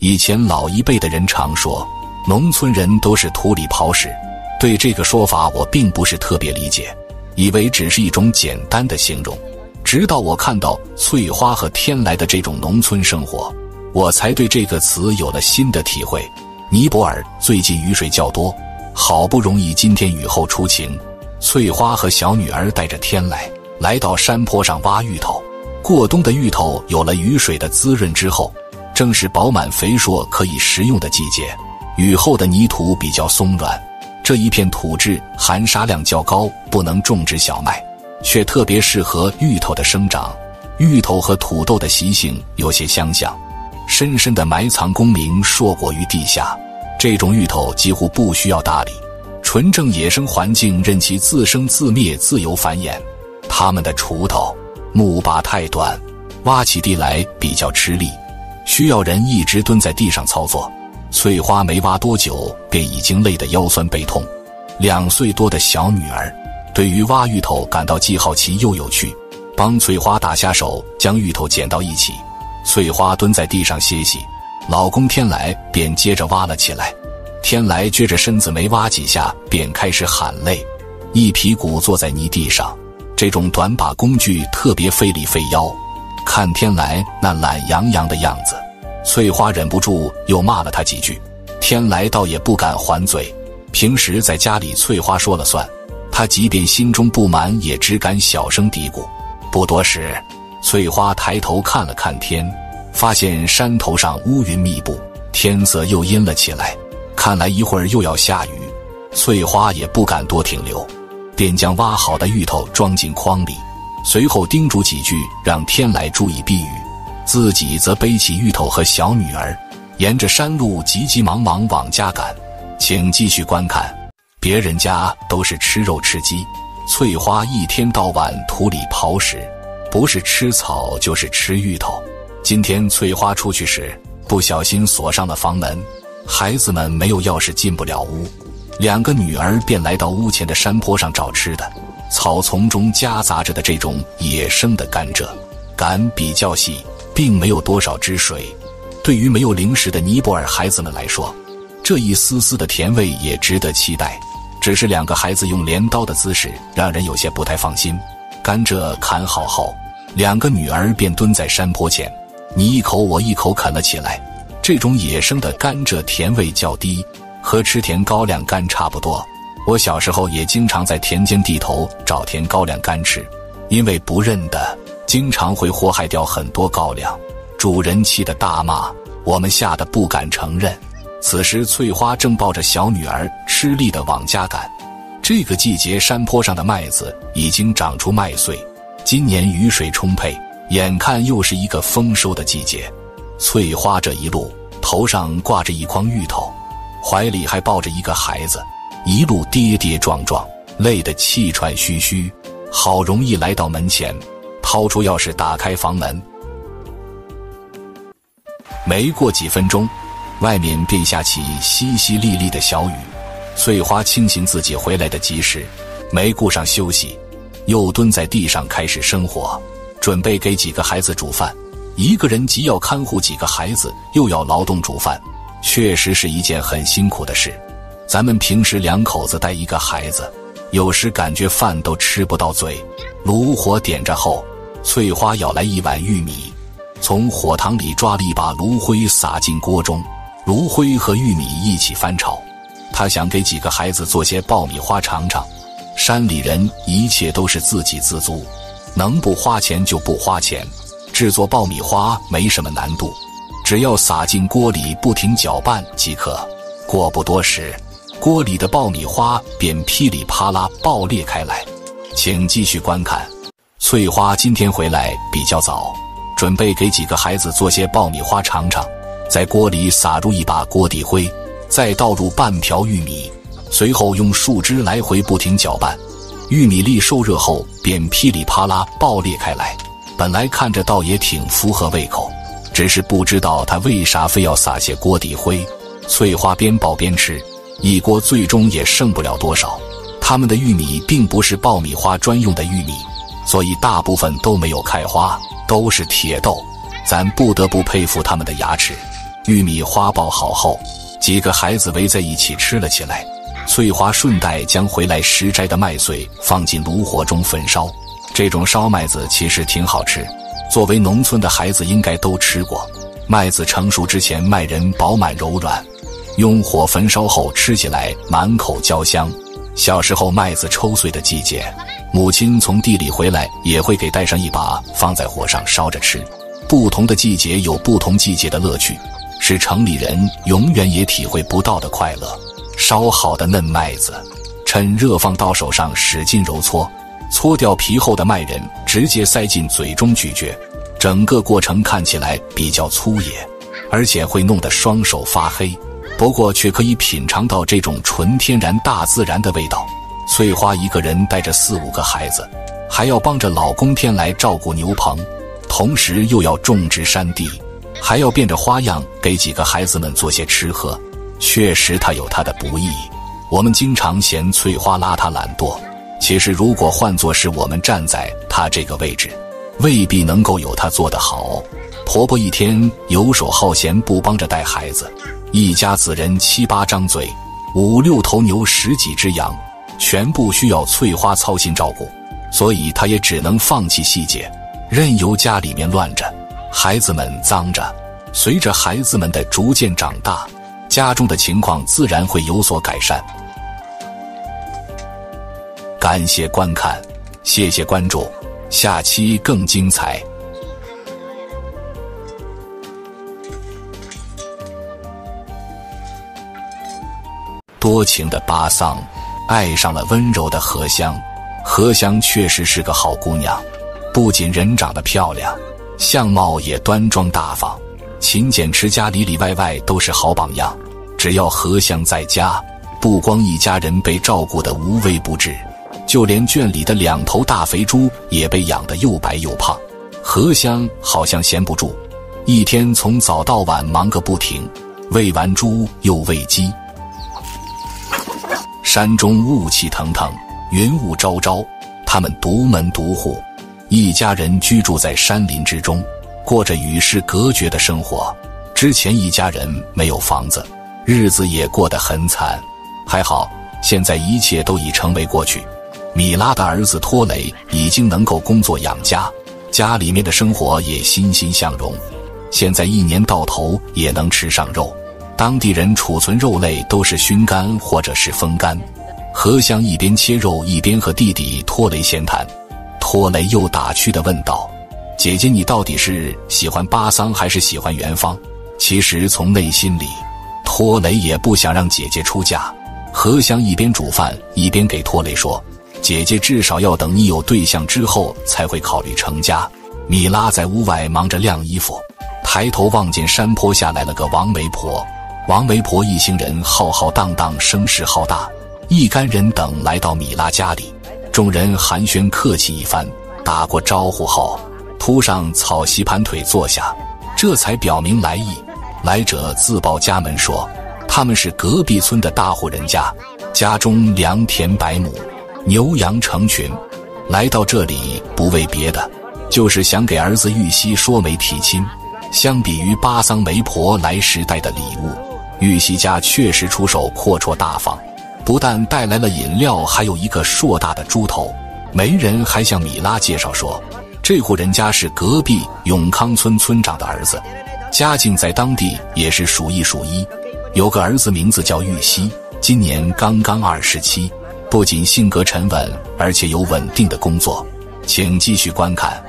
以前老一辈的人常说，农村人都是土里刨食。对这个说法，我并不是特别理解，以为只是一种简单的形容。直到我看到翠花和天来的这种农村生活，我才对这个词有了新的体会。尼泊尔最近雨水较多，好不容易今天雨后初晴，翠花和小女儿带着天来来到山坡上挖芋头。过冬的芋头有了雨水的滋润之后。正是饱满肥硕可以食用的季节，雨后的泥土比较松软，这一片土质含沙量较高，不能种植小麦，却特别适合芋头的生长。芋头和土豆的习性有些相像，深深的埋藏功名，硕果于地下。这种芋头几乎不需要打理，纯正野生环境任其自生自灭，自由繁衍。它们的锄头木把太短，挖起地来比较吃力。需要人一直蹲在地上操作，翠花没挖多久便已经累得腰酸背痛。两岁多的小女儿对于挖芋头感到既好奇又有趣，帮翠花打下手，将芋头捡到一起。翠花蹲在地上歇息，老公天来便接着挖了起来。天来撅着身子没挖几下便开始喊累，一屁股坐在泥地上。这种短把工具特别费力费腰。看天来那懒洋洋的样子，翠花忍不住又骂了他几句。天来倒也不敢还嘴，平时在家里翠花说了算，他即便心中不满，也只敢小声嘀咕。不多时，翠花抬头看了看天，发现山头上乌云密布，天色又阴了起来，看来一会儿又要下雨。翠花也不敢多停留，便将挖好的芋头装进筐里。随后叮嘱几句，让天来注意避雨，自己则背起芋头和小女儿，沿着山路急急忙忙往家赶。请继续观看，别人家都是吃肉吃鸡，翠花一天到晚土里刨食，不是吃草就是吃芋头。今天翠花出去时不小心锁上了房门，孩子们没有钥匙进不了屋，两个女儿便来到屋前的山坡上找吃的。草丛中夹杂着的这种野生的甘蔗，杆比较细，并没有多少汁水。对于没有零食的尼泊尔孩子们来说，这一丝丝的甜味也值得期待。只是两个孩子用镰刀的姿势让人有些不太放心。甘蔗砍好后，两个女儿便蹲在山坡前，你一口我一口啃了起来。这种野生的甘蔗甜味较低，和吃甜高粱干差不多。我小时候也经常在田间地头找甜高粱干吃，因为不认得，经常会祸害掉很多高粱。主人气得大骂，我们吓得不敢承认。此时，翠花正抱着小女儿吃力地往家赶。这个季节，山坡上的麦子已经长出麦穗，今年雨水充沛，眼看又是一个丰收的季节。翠花这一路头上挂着一筐芋头，怀里还抱着一个孩子。一路跌跌撞撞，累得气喘吁吁，好容易来到门前，掏出钥匙打开房门。没过几分钟，外面便下起淅淅沥沥的小雨。翠花庆幸自己回来的及时，没顾上休息，又蹲在地上开始生火，准备给几个孩子煮饭。一个人既要看护几个孩子，又要劳动煮饭，确实是一件很辛苦的事。咱们平时两口子带一个孩子，有时感觉饭都吃不到嘴。炉火点着后，翠花舀来一碗玉米，从火塘里抓了一把炉灰撒进锅中，炉灰和玉米一起翻炒。她想给几个孩子做些爆米花尝尝。山里人一切都是自给自足，能不花钱就不花钱。制作爆米花没什么难度，只要撒进锅里不停搅拌即可。过不多时。锅里的爆米花便噼里啪啦爆裂开来，请继续观看。翠花今天回来比较早，准备给几个孩子做些爆米花尝尝。在锅里撒入一把锅底灰，再倒入半瓢玉米，随后用树枝来回不停搅拌。玉米粒受热后便噼里啪啦爆裂开来。本来看着倒也挺符合胃口，只是不知道他为啥非要撒些锅底灰。翠花边爆边吃。一锅最终也剩不了多少。他们的玉米并不是爆米花专用的玉米，所以大部分都没有开花，都是铁豆。咱不得不佩服他们的牙齿。玉米花爆好后，几个孩子围在一起吃了起来。翠花顺带将回来拾摘的麦穗放进炉火中焚烧。这种烧麦子其实挺好吃，作为农村的孩子应该都吃过。麦子成熟之前，麦仁饱满柔软，用火焚烧后吃起来满口焦香。小时候麦子抽穗的季节，母亲从地里回来也会给带上一把，放在火上烧着吃。不同的季节有不同季节的乐趣，是城里人永远也体会不到的快乐。烧好的嫩麦子，趁热放到手上，使劲揉搓，搓掉皮后的麦仁，直接塞进嘴中咀嚼。整个过程看起来比较粗野，而且会弄得双手发黑。不过却可以品尝到这种纯天然、大自然的味道。翠花一个人带着四五个孩子，还要帮着老公天来照顾牛棚，同时又要种植山地，还要变着花样给几个孩子们做些吃喝。确实，她有她的不易。我们经常嫌翠花邋遢懒惰，其实如果换作是我们站在她这个位置，未必能够有她做得好。婆婆一天游手好闲，不帮着带孩子。一家子人七八张嘴，五六头牛，十几只羊，全部需要翠花操心照顾，所以她也只能放弃细节，任由家里面乱着，孩子们脏着。随着孩子们的逐渐长大，家中的情况自然会有所改善。感谢观看，谢谢关注，下期更精彩。多情的巴桑爱上了温柔的荷香，荷香确实是个好姑娘，不仅人长得漂亮，相貌也端庄大方，勤俭持家，里里外外都是好榜样。只要荷香在家，不光一家人被照顾得无微不至，就连圈里的两头大肥猪也被养得又白又胖。荷香好像闲不住，一天从早到晚忙个不停，喂完猪又喂鸡。山中雾气腾腾，云雾昭昭，他们独门独户，一家人居住在山林之中，过着与世隔绝的生活。之前一家人没有房子，日子也过得很惨。还好，现在一切都已成为过去。米拉的儿子托雷已经能够工作养家，家里面的生活也欣欣向荣。现在一年到头也能吃上肉。当地人储存肉类都是熏干或者是风干。何香一边切肉一边和弟弟托雷闲谈。托雷又打趣地问道：“姐姐，你到底是喜欢巴桑还是喜欢元芳？”其实从内心里，托雷也不想让姐姐出嫁。何香一边煮饭一边给托雷说：“姐姐至少要等你有对象之后才会考虑成家。”米拉在屋外忙着晾衣服，抬头望见山坡下来了个王媒婆。王媒婆一行人浩浩荡荡，声势浩大。一干人等来到米拉家里，众人寒暄客气一番，打过招呼后，铺上草席盘腿坐下，这才表明来意。来者自报家门说，他们是隔壁村的大户人家，家中良田百亩，牛羊成群，来到这里不为别的，就是想给儿子玉溪说媒提亲。相比于巴桑媒婆来时带的礼物。玉溪家确实出手阔绰大方，不但带来了饮料，还有一个硕大的猪头。媒人还向米拉介绍说，这户人家是隔壁永康村村长的儿子，家境在当地也是数一数一。有个儿子名字叫玉溪，今年刚刚二十七，不仅性格沉稳，而且有稳定的工作。请继续观看。